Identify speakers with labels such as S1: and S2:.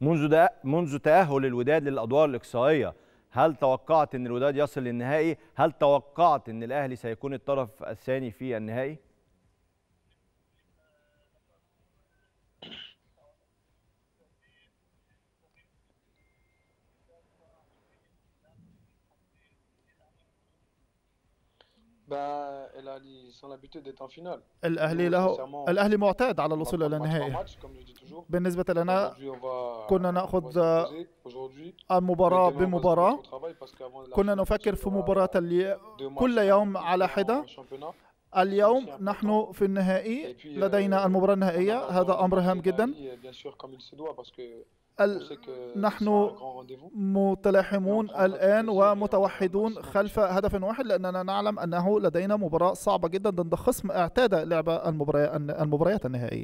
S1: منذ ده منذ تأهل الوداد للأدوار الإقصائية هل توقعت إن الوداد يصل للنهائي؟ هل توقعت إن الأهلي سيكون الطرف الثاني في النهائي.
S2: الأهلي
S3: Nous,
S2: له الأهلي معتاد على الوصول
S3: par
S2: النهائي. بالنسبة لنا كنا نأخذ المباراة بمباراة. كنا نفكر في مباراة
S3: matchs
S2: كل يوم على حدة. اليوم نحن في النهائي. لدينا المباراة النهائية. هذا أمر هام جدا. نحن. متلاحمون الآن ومتوحدون خلف هدف واحد لأننا نعلم أنه لدينا مباراة صعبة جدا ضد خصم اعتاد لعب المباريات المباريات النهائية.